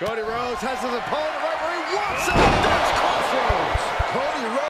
Cody Rhodes has his opponent